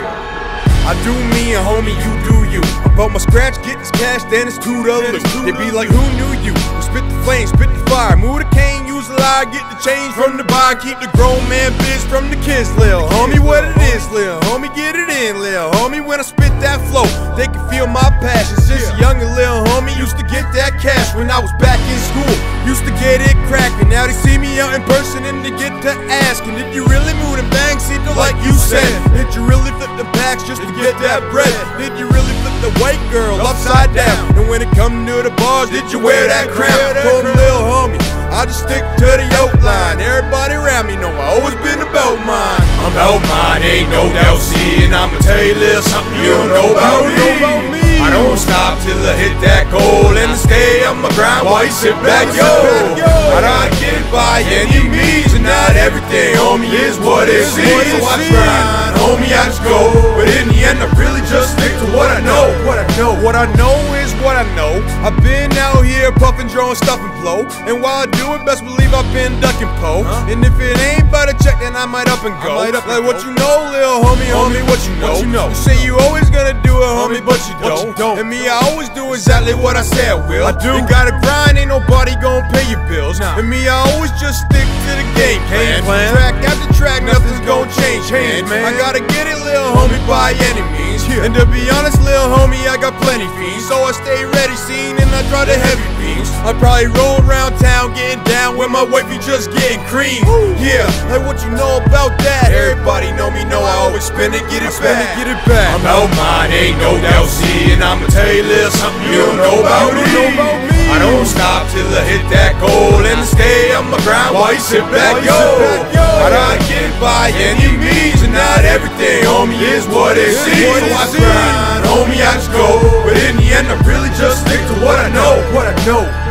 I do me and homie, you do you. But my scratch, get this cash, then it's two dollars. They be like, who knew you? We spit the flame, spit the fire, move the cane, use the lie, get the change from the bar, keep the grown man biz from the kids, lil. Homie, what it is, lil. Homie, get it in, lil. Homie, when I spit that flow, they can feel my passion. Since young and lil homie, used to get that cash when I was back Now they see me out in person and they get to asking, did you really move them bangs, see like you said? Did you really flip the packs just to get that bread? Did you really flip the white girl upside down? And when it come to the bars, did you wear that crown? Told lil homie, I just stick to the yoke line. Everybody around me know I always been about mine. I'm about mine, ain't no doubt. See, and I'ma tell you a little something you don't know about me. I don't stop till I hit that goal and I stay on my grind while you sit back, yo. I don't everything, homie, is what it seems. So I grind, homie, I just go. But in the end, I really just stick to what I know. What I know, what I know is what I know. I've been out here puffing, drawing, stuffing flow. And while I do it, best believe I've been ducking po. And if it ain't by the check, then I might up and go. might up like and what go. you know, lil homie, homie, what you know. What you know. You say you always gonna do it, homie, but you What you don't. don't. And me, I always do exactly what I say I will. I do. You gotta grind, ain't nobody gonna pay your bills. Nah. And me, I always just stick to the game plan. Plan. Track after track, nothing's gonna change, Change, man. I gotta get it, lil homie, by any means. Yeah. And to be honest, lil homie, I got plenty fiends. So I stay ready, seen, and I draw the heavy beams. I probably roll around town, getting down with my wifey just getting cream. Yeah, like what you know about that? Everybody know me, know I always spend it, get it spin back. it, get it back. I'm out mine, ain't no doubt. See, and I'ma tell you a little something you don't know about You don't know about me. I don't stop till I hit that goal and I stay on my grind while you sit back, yo. sit back, yo. I don't get by any means, and not everything, homie, is what it seems. So I grind, homie, I just go. But in the end, I really just stick to what I know. What I know.